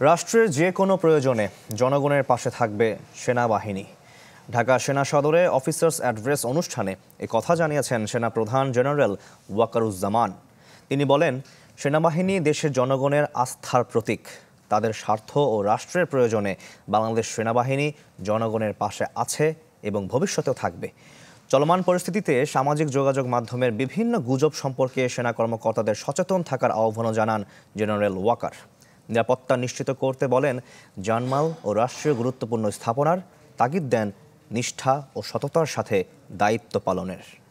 রাষ্ট্রের যে কোনো প্রয়োজনে জনগণের পাশে থাকবে সেনাবাহিনী। ঢাকা সেনা সদরে অফিসার্স অ্যাড্রেস অনুষ্ঠানে এ কথা জানিয়েছেন সেনা প্রধান জেনারেল ওয়াকারুজ্জামান। তিনি বলেন, সেনাবাহিনী দেশের জনগণের আস্থার প্রতীক। তাদের স্বার্থ ও রাষ্ট্রের প্রয়োজনে বাংলাদেশ সেনাবাহিনী জনগণের পাশে আছে এবং ভবিষ্যতেও থাকবে। চলমান পরিস্থিতিতে সামাজিক যোগাযোগ মাধ্যমের বিভিন্ন গুজব সম্পর্কে সেনা কর্মকর্তাদের সচেতন থাকার আহ্বানও জানান জেনারেল ওয়াকার। নিরাপত্তা নিশ্চিত করতে বলেন, জানমাল ও রাষ্ট্রীয় গুরুত্বপূর্ণ স্থাপনার তাগিদ দেন নিষ্ঠা ও সততার সাথে দায়িত্ব পালনের।